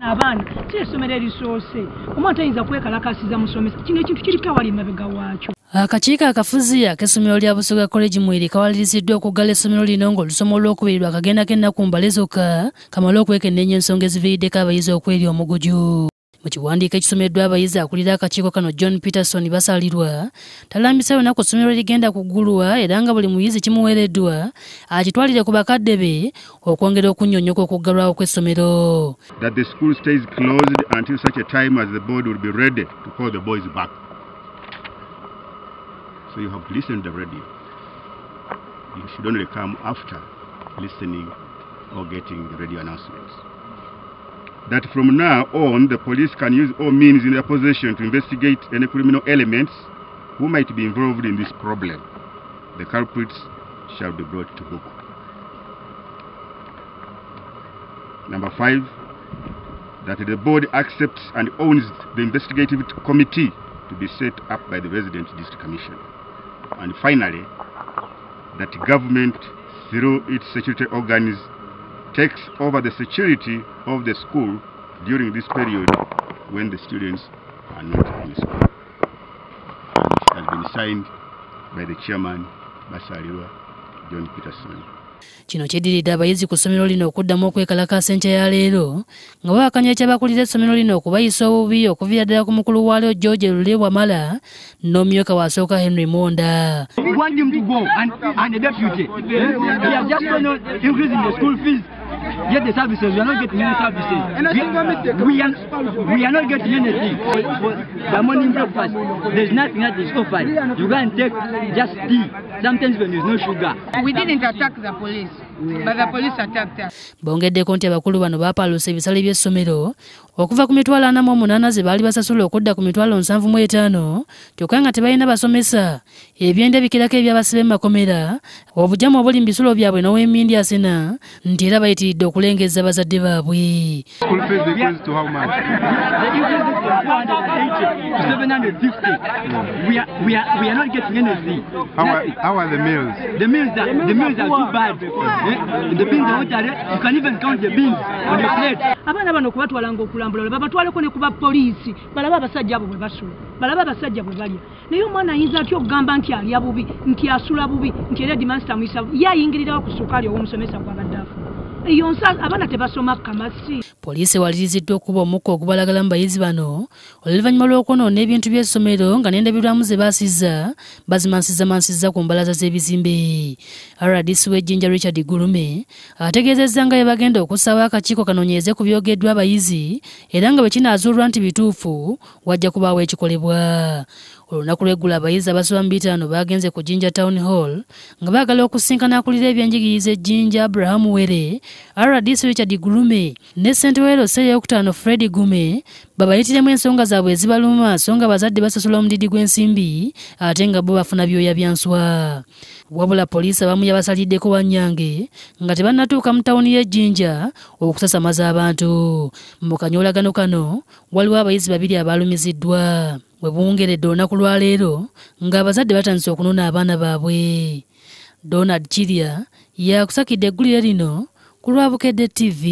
abaana si essomero erisoose omwana tayinza kwekalakasiza musomesa kino ekintu kiriko awali emabega waakyo. Akakiiko akafuzi ak'essomero lya busoga kolegi mweri kawaliriziddwa okuggala essomero lino ng'olusoma olwokubiri lwakagendako ennaku mbale zokka kamale okwekenneenya ensonga eziviiriddeko abayizi okwerya omuguju mu kiwandiiko ekisomeddwa abayizi akulira akakiiko kano john peterson basalirwa talambisa yonna ku ssomero ligenda kuggulwa era nga buli muyizi kimuweereddwa akitwalire ku bakadde be okwongera okunnyonnyoka okuggalwawo kw'essomero that the school stays closed until such a time as the board will be ready to call the boys back. So you have to listen to the radio. You should only come after listening or getting the radio announcements. That from now on, the police can use all means in their possession to investigate any criminal elements who might be involved in this problem. The culprits shall be brought to book. Number five, that the board accepts and owns the investigative committee to be set up by the resident district commission. And finally, that government, through its security organs, takes over the security of the school during this period when the students are not in school. And it has been signed by the chairman, Basariwa John Peterson. kino kiddiridde abayizi ku ssomero lino okuddamu okwekalakasa enkya ya leero nga bawakanya ekyabakulira essomero lino okubayisa obubi okuviira ddala ku mukulu waalyo george lule bwamala n'omumyuka waasooka henry monda We want him to go and, and the deputy. He has just increasing the school fees. Get the services. We are not getting any services. We, we, are, we are not getting anything. For, for the morning breakfast, there's nothing that is offered. You go and take just tea. Sometimes when there's no sugar. We didn't attack the police, bongeddeko nti abakulu bano baapaaluusa ebisale by'essomero okuva ku mitwalo ana mu omunaana ze baali basasula okudda ku mitwalo nsanvu mu etaano kyokka nga tebalina basomesa ebyenda bikirako ebyabasiba emakomera obujamu obuli mu bisulo byabwe n'ow'emindi asena nti era bayitiridde okulengeza bazadde baabwe School fees decreased to how much? They increased it from 480 to 750. We, are, not getting anything. How are, how are the meals? The meals are, the meals are too bad. Eh? The are not there. You can even count the beans on your plate. abaana bano okubatwalanga okulambula babatwaleko ne ku bapoliisi balabe abasajja abo bwe basula balabe abasajja bwe balya naye omwana ayinza atya okugamba nti alya bubi nti asula bubi nti era dimansita muyisa ye ayingirirawo ku sukaali ow'omusomesa gwabadde afuna eyo nsa abaana tebasoma kamasi. Poliisi ewaliriziddwa okuba omukka ogubalagala mu bayizi bano. Oluvannyuma lw'okwonoona ebintu by'essomero nga n'endabirwamu ze baasizza bazimansizamansiza ku mbalaza z'ebizimbe. Rdc w'ejjinja richard gulume ategeezezza nga bye bagenda okussaawo akakiiko kanoonyeeze ku byogeddwa abayizi era nga bwe kinaazuulwa nti bituufu wajja kubaawo ekikolebwa olunaku lw'eggula abayizi abasoba mu bitaano baagenze ku jinja town hall nga baagala okusinkana akulira ebyenjigiriza ejjinja abrahamu were rdc richard gulume ne ssentebe roseya okutaano fred gume babayitiremu ensonga zaabwe ezibaluma so nga abazadde basasula omudidi gw'ensimbi ate nga bo bafuna byoya bya nswa. Wabula poliisi abamu yabasaliddeko wannyange nga tebannatuuka mu tawuni y'ejjinja okusasamaza abantu. Mu kanyoolagano kano waliwo abayizi babiri abalumiziddwa bwe buwungeredde olunaku lwaleero ng'abazadde batandise okunona abaana baabwe. Donald kirya yakusakidde eggulire lino ku lwabukedde tv